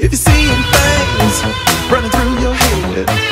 If you're seeing things running through your head